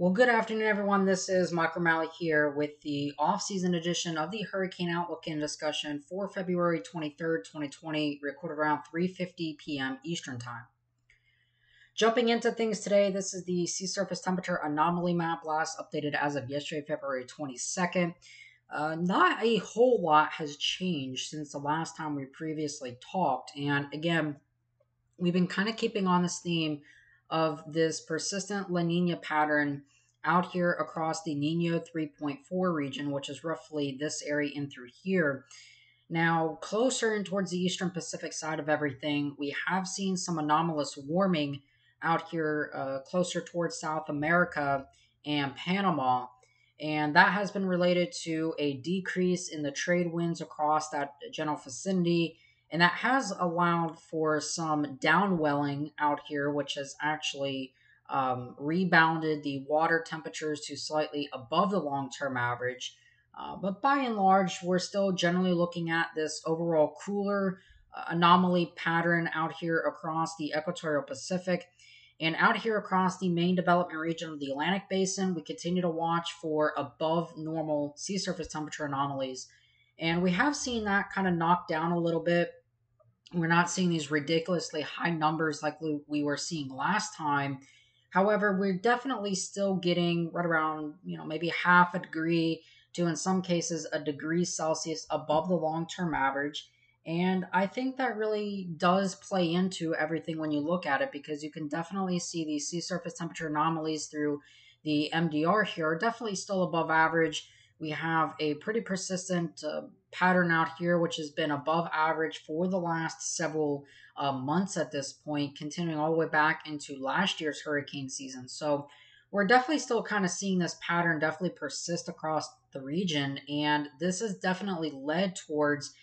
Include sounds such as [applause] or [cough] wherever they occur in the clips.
Well, good afternoon, everyone. This is Mike O'Malley here with the off-season edition of the Hurricane Outlook and discussion for February 23rd, 2020, recorded around 3.50 p.m. Eastern Time. Jumping into things today, this is the sea surface temperature anomaly map last updated as of yesterday, February 22nd. Uh, not a whole lot has changed since the last time we previously talked. And again, we've been kind of keeping on this theme of this persistent La Nina pattern out here across the Nino 3.4 region, which is roughly this area in through here. Now, closer in towards the eastern Pacific side of everything, we have seen some anomalous warming out here uh, closer towards South America and Panama. And that has been related to a decrease in the trade winds across that general vicinity and that has allowed for some downwelling out here, which has actually um, rebounded the water temperatures to slightly above the long term average. Uh, but by and large, we're still generally looking at this overall cooler uh, anomaly pattern out here across the equatorial Pacific. And out here across the main development region of the Atlantic Basin, we continue to watch for above normal sea surface temperature anomalies. And we have seen that kind of knock down a little bit we're not seeing these ridiculously high numbers like we were seeing last time. However, we're definitely still getting right around, you know, maybe half a degree to, in some cases, a degree Celsius above the long term average. And I think that really does play into everything when you look at it because you can definitely see these sea surface temperature anomalies through the MDR here are definitely still above average. We have a pretty persistent uh, pattern out here, which has been above average for the last several uh, months at this point, continuing all the way back into last year's hurricane season. So we're definitely still kind of seeing this pattern definitely persist across the region, and this has definitely led towards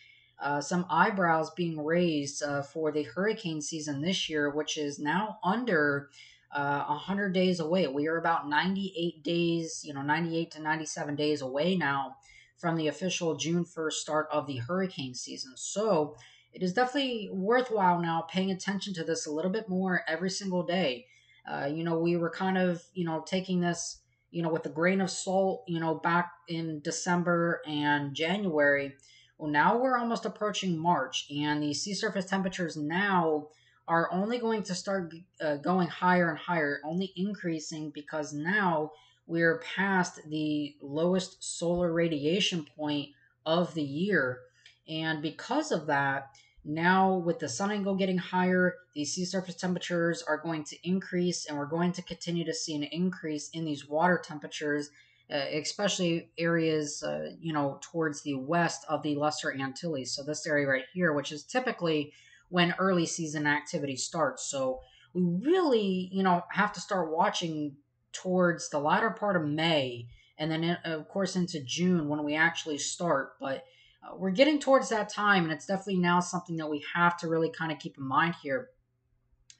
uh, some eyebrows being raised uh, for the hurricane season this year, which is now under uh, 100 days away. We are about 98 days, you know, 98 to 97 days away now from the official June 1st start of the hurricane season. So it is definitely worthwhile now paying attention to this a little bit more every single day. Uh, you know, we were kind of, you know, taking this, you know, with a grain of salt, you know, back in December and January. Well, now we're almost approaching March, and the sea surface temperatures now are only going to start uh, going higher and higher, only increasing because now we're past the lowest solar radiation point of the year. And because of that, now with the sun angle getting higher, the sea surface temperatures are going to increase, and we're going to continue to see an increase in these water temperatures, uh, especially areas, uh, you know, towards the west of the Lesser Antilles. So this area right here, which is typically when early season activity starts. So we really, you know, have to start watching towards the latter part of May and then, in, of course, into June when we actually start. But uh, we're getting towards that time, and it's definitely now something that we have to really kind of keep in mind here.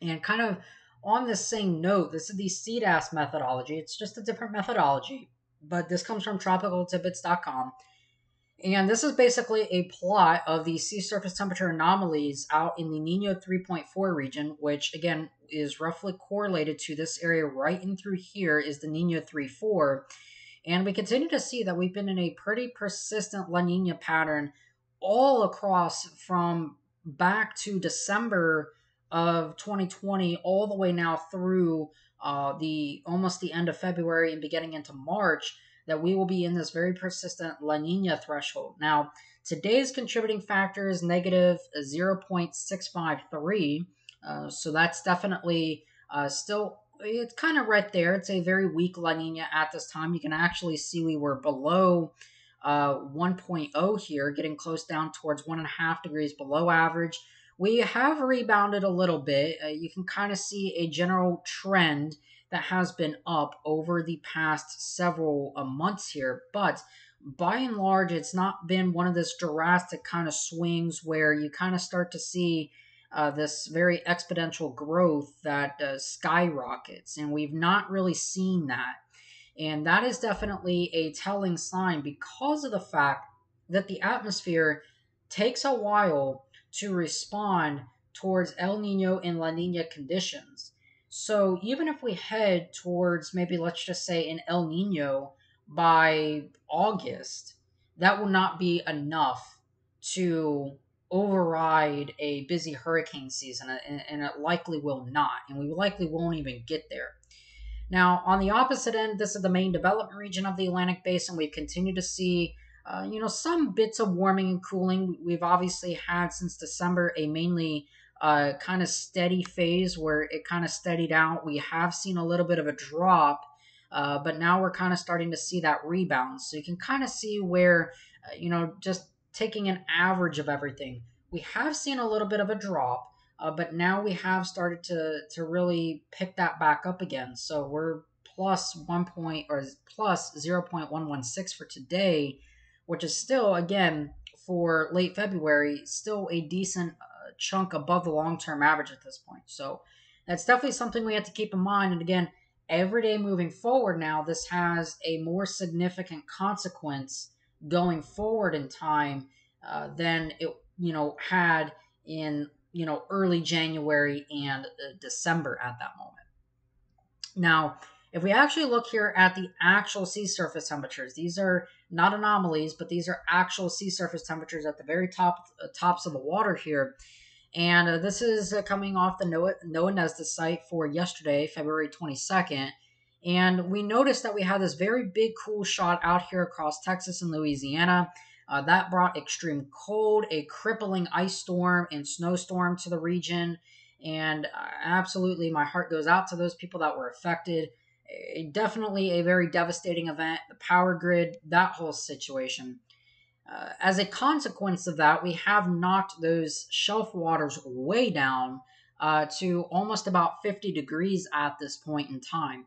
And kind of on the same note, this is the CDAS methodology. It's just a different methodology, but this comes from tropicaltidbits.com. And this is basically a plot of the sea surface temperature anomalies out in the Nino 3.4 region, which again is roughly correlated to this area right in through here is the Nino 3.4. And we continue to see that we've been in a pretty persistent La Nina pattern all across from back to December of 2020 all the way now through uh, the almost the end of February and beginning into March that we will be in this very persistent La Nina threshold. Now, today's contributing factor is negative 0.653, uh, so that's definitely uh, still it's kind of right there. It's a very weak La Nina at this time. You can actually see we were below uh, 1.0 here, getting close down towards one and a half degrees below average. We have rebounded a little bit. Uh, you can kind of see a general trend that has been up over the past several uh, months here, but by and large, it's not been one of this drastic kind of swings where you kind of start to see uh, this very exponential growth that uh, skyrockets, and we've not really seen that. And that is definitely a telling sign because of the fact that the atmosphere takes a while to respond towards El Nino and La Nina conditions. So even if we head towards maybe, let's just say, an El Nino by August, that will not be enough to override a busy hurricane season, and, it likely will not. And we likely won't even get there. Now, on the opposite end, this is the main development region of the Atlantic Basin. We've continued to see, uh, you know, some bits of warming and cooling. We've obviously had since December a mainly uh, kind of steady phase where it kind of steadied out. We have seen a little bit of a drop, uh, but now we're kind of starting to see that rebound. So you can kind of see where, uh, you know, just taking an average of everything, we have seen a little bit of a drop. Uh, but now we have started to to really pick that back up again. So we're plus one point or plus zero point one one six for today, which is still again for late February still a decent chunk above the long term average at this point. So that's definitely something we have to keep in mind. And again, every day moving forward now, this has a more significant consequence going forward in time uh, than it you know had in you know, early January and uh, December at that moment. Now, if we actually look here at the actual sea surface temperatures, these are not anomalies, but these are actual sea surface temperatures at the very top uh, tops of the water here. And uh, this is uh, coming off the NOAA, NOAA NESDIS site for yesterday, February 22nd. And we noticed that we had this very big cool shot out here across Texas and Louisiana. Uh, that brought extreme cold, a crippling ice storm and snowstorm to the region. And uh, absolutely, my heart goes out to those people that were affected. A, definitely a very devastating event. The power grid, that whole situation. Uh, as a consequence of that, we have knocked those shelf waters way down uh, to almost about 50 degrees at this point in time.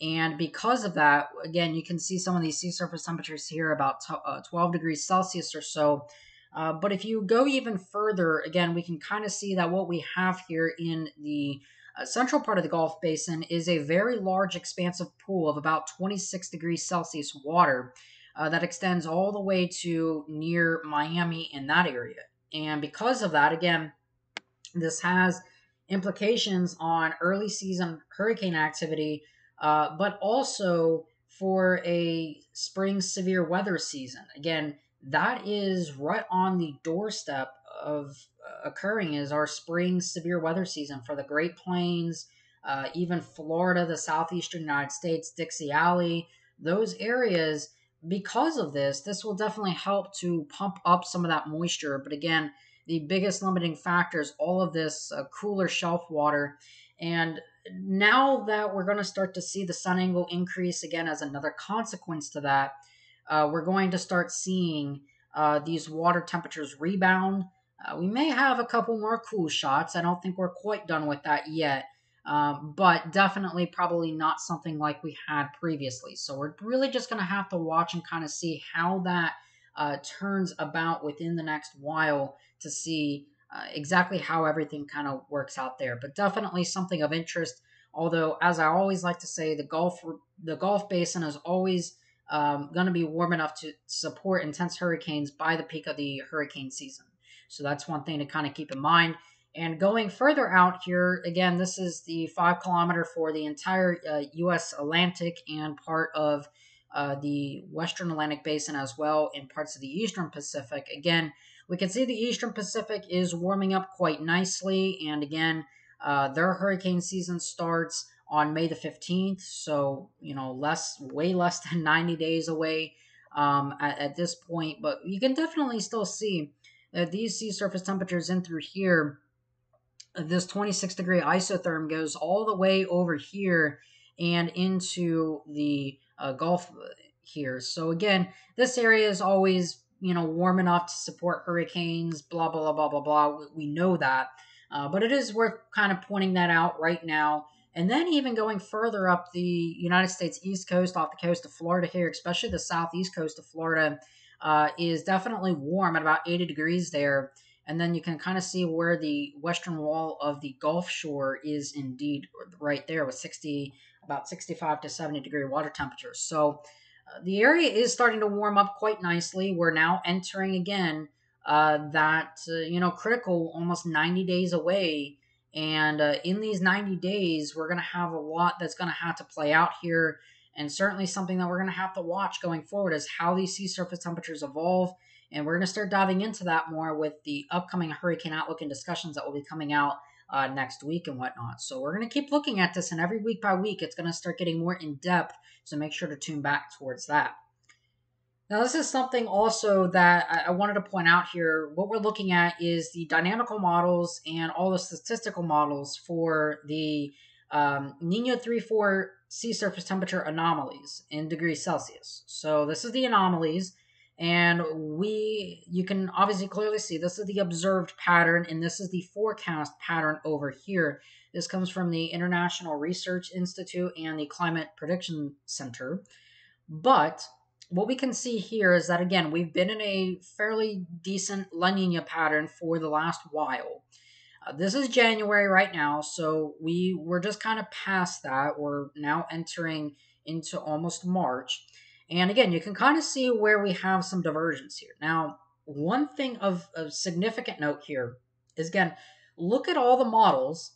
And because of that, again, you can see some of these sea surface temperatures here about t- uh, 12 degrees Celsius or so. Uh, but if you go even further, again, we can kind of see that what we have here in the uh, central part of the Gulf Basin is a very large, expansive pool of about 26 degrees Celsius water uh, that extends all the way to near Miami in that area. And because of that, again, this has implications on early season hurricane activity uh, but also for a spring severe weather season. Again, that is right on the doorstep of uh, occurring is our spring severe weather season for the Great Plains, uh, even Florida, the southeastern United States, Dixie Alley, those areas. Because of this, this will definitely help to pump up some of that moisture. But again, the biggest limiting factor is all of this uh, cooler shelf water. And now that we're going to start to see the sun angle increase again as another consequence to that, uh, we're going to start seeing uh, these water temperatures rebound. Uh, we may have a couple more cool shots. I don't think we're quite done with that yet, um, but definitely probably not something like we had previously. So we're really just going to have to watch and kind of see how that uh, turns about within the next while to see uh, exactly how everything kind of works out there. But definitely something of interest. Although, as I always like to say, the Gulf the Gulf Basin is always um, going to be warm enough to support intense hurricanes by the peak of the hurricane season. So that's one thing to kind of keep in mind. And going further out here, again, this is the five kilometer for the entire uh, U.S. Atlantic and part of uh, the Western Atlantic Basin as well, in parts of the Eastern Pacific. Again, we can see the Eastern Pacific is warming up quite nicely. And again, uh, their hurricane season starts on May the 15th. So, you know, less, way less than 90 days away um, at, at this point. But you can definitely still see that these sea surface temperatures in through here, this 26 degree isotherm goes all the way over here and into the uh, Gulf here. So again, this area is always you know, warm enough to support hurricanes, blah, blah, blah, blah, blah, blah. We know that. Uh, but it is worth kind of pointing that out right now. And then even going further up the United States East Coast, off the coast of Florida here, especially the southeast coast of Florida, uh, is definitely warm at about 80 degrees there. And then you can kind of see where the western wall of the Gulf Shore is indeed right there with 60, about 65 to 70 degree water temperatures. So the area is starting to warm up quite nicely. We're now entering again uh, that uh, you know critical almost 90 days away, And uh, in these 90 days, we're going to have a lot that's going to have to play out here. And certainly something that we're going to have to watch going forward is how these sea surface temperatures evolve. And we're going to start diving into that more with the upcoming hurricane outlook and discussions that will be coming out uh, next week and whatnot. So we're going to keep looking at this, and every week by week, it's going to start getting more in depth. So make sure to tune back towards that. Now, this is something also that I wanted to point out here. What we're looking at is the dynamical models and all the statistical models for the um, Nino 3 4 sea surface temperature anomalies in degrees Celsius. So, this is the anomalies, and we, you can obviously clearly see this is the observed pattern, and this is the forecast pattern over here. This comes from the International Research Institute and the Climate Prediction Center. But what we can see here is that again we've been in a fairly decent La Nina pattern for the last while. Uh, this is January right now, so we we're just kind of past that. We're now entering into almost March, and again you can kind of see where we have some divergence here. Now, one thing of, of significant note here is again look at all the models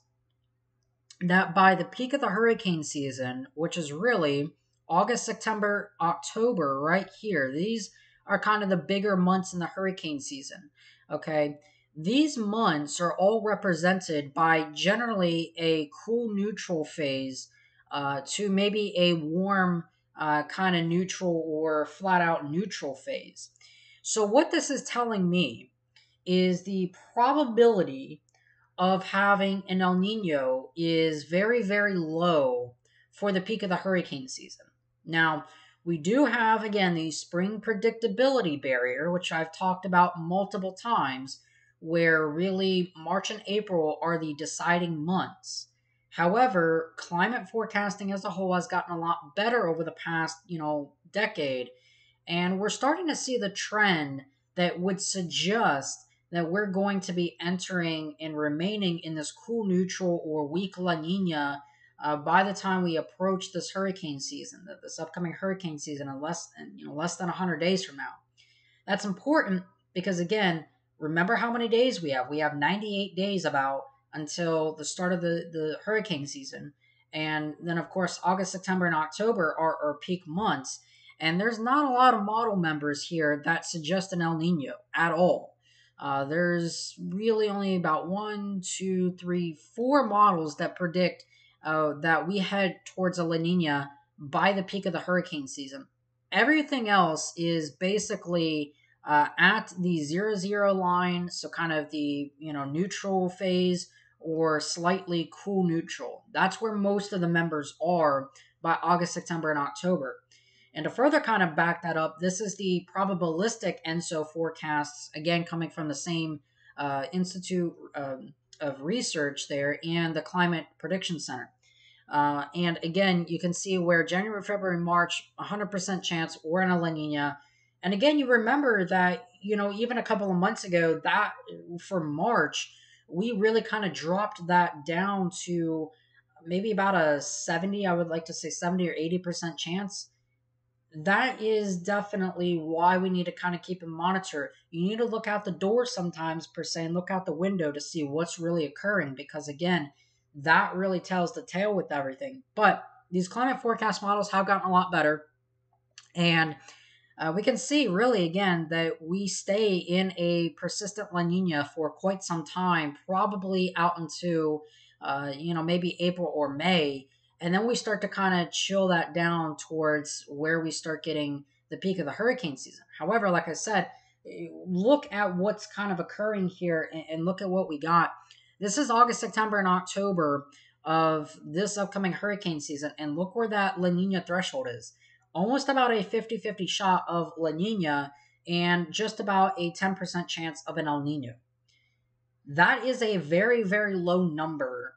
that by the peak of the hurricane season, which is really August, September, October, right here. These are kind of the bigger months in the hurricane season. Okay. These months are all represented by generally a cool neutral phase uh, to maybe a warm uh, kind of neutral or flat out neutral phase. So, what this is telling me is the probability of having an El Nino is very, very low for the peak of the hurricane season. Now, we do have, again, the spring predictability barrier, which I've talked about multiple times, where really March and April are the deciding months. However, climate forecasting as a whole has gotten a lot better over the past, you know, decade, and we're starting to see the trend that would suggest that we're going to be entering and remaining in this cool neutral or weak La Nina uh, by the time we approach this hurricane season, this upcoming hurricane season, in less than you know less than 100 days from now. That's important because again, remember how many days we have. We have 98 days about until the start of the the hurricane season, and then of course August, September, and October are our peak months. And there's not a lot of model members here that suggest an El Nino at all. Uh, there's really only about one, two, three, four models that predict uh, that we head towards a La Nina by the peak of the hurricane season. Everything else is basically uh, at the zero zero line, so kind of the you know neutral phase or slightly cool neutral. That's where most of the members are by August, September, and October. And to further kind of back that up, this is the probabilistic ENSO forecasts, again coming from the same uh, Institute um, of Research there and the Climate Prediction Center. Uh, and again, you can see where January, February, March, 100% chance we're in a La Nina. And again, you remember that, you know, even a couple of months ago, that for March, we really kind of dropped that down to maybe about a 70, I would like to say 70 or 80% chance. That is definitely why we need to kind of keep and monitor. You need to look out the door sometimes, per se, and look out the window to see what's really occurring because, again, that really tells the tale with everything. But these climate forecast models have gotten a lot better. And uh, we can see really again that we stay in a persistent La Nina for quite some time, probably out into, uh, you know, maybe April or May. And then we start to kind of chill that down towards where we start getting the peak of the hurricane season. However, like I said, look at what's kind of occurring here and, and look at what we got. This is August, September, and October of this upcoming hurricane season. And look where that La Nina threshold is. Almost about a 50 50 shot of La Nina and just about a 10% chance of an El Nino. That is a very, very low number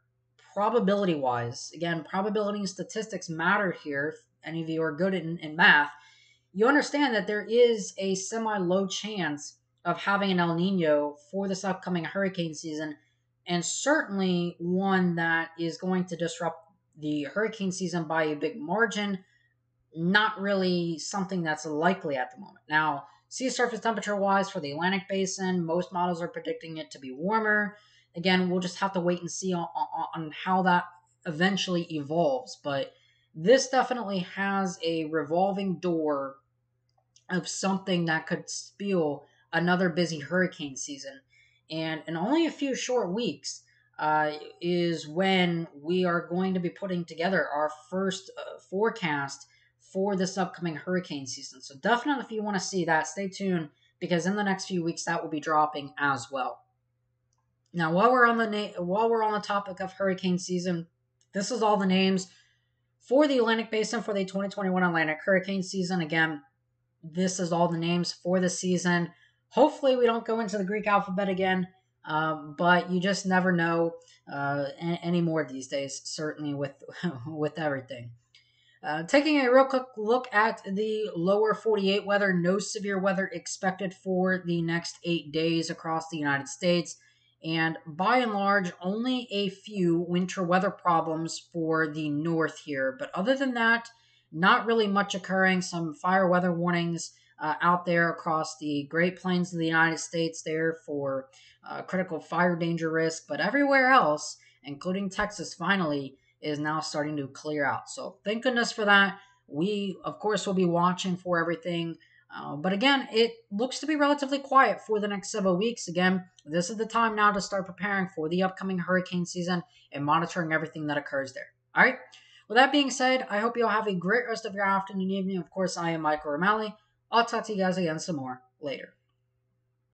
probability wise. Again, probability and statistics matter here. If any of you are good in, in math, you understand that there is a semi low chance of having an El Nino for this upcoming hurricane season and certainly one that is going to disrupt the hurricane season by a big margin. Not really something that's likely at the moment. Now, sea surface temperature wise for the Atlantic basin, most models are predicting it to be warmer. again, we'll just have to wait and see on, on, how that eventually evolves. But this definitely has a revolving door of something that could spill another busy hurricane season. And in only a few short weeks uh, is when we are going to be putting together our first uh, forecast for this upcoming hurricane season. So definitely, if you want to see that, stay tuned because in the next few weeks that will be dropping as well. Now, while we're on the na- while we're on the topic of hurricane season, this is all the names for the Atlantic Basin for the 2021 Atlantic hurricane season. Again, this is all the names for the season. Hopefully, we don't go into the Greek alphabet again, um, but you just never know uh, anymore these days. Certainly with [laughs] with everything. Uh, taking a real quick look at the lower 48 weather, no severe weather expected for the next eight days across the United States. And by and large, only a few winter weather problems for the north here. But other than that, not really much occurring. Some fire weather warnings uh, out there across the Great Plains of the United States there for uh, critical fire danger risk. But everywhere else, including Texas, finally, is now starting to clear out. So thank goodness for that. We, of course, will be watching for everything. Uh, but again, it looks to be relatively quiet for the next several weeks. Again, this is the time now to start preparing for the upcoming hurricane season and monitoring everything that occurs there. All right. With that being said, I hope you all have a great rest of your afternoon, and evening. Of course, I am Michael Romali. I'll talk to you guys again some more later.